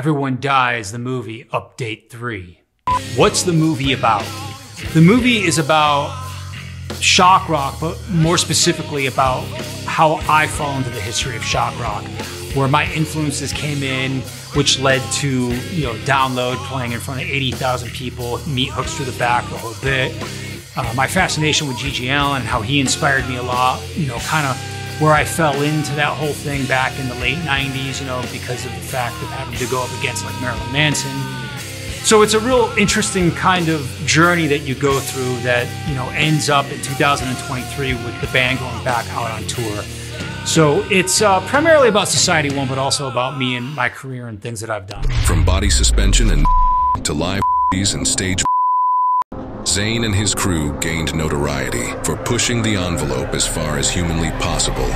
Everyone Dies, the movie, Update 3. What's the movie about? The movie is about shock rock, but more specifically about how I fall into the history of shock rock, where my influences came in, which led to you know download playing in front of 80,000 people, meat hooks through the back, the whole bit. Uh, my fascination with GG Allin, how he inspired me a lot, you know, kind of where I fell into that whole thing back in the late 90s, you know, because of the fact of having to go up against like Marilyn Manson. So it's a real interesting kind of journey that you go through that, you know, ends up in 2023 with the band going back out on tour. So it's uh, primarily about Society One, but also about me and my career and things that I've done. From body suspension and to live and stage Zane and his crew gained notoriety for pushing the envelope as far as humanly possible.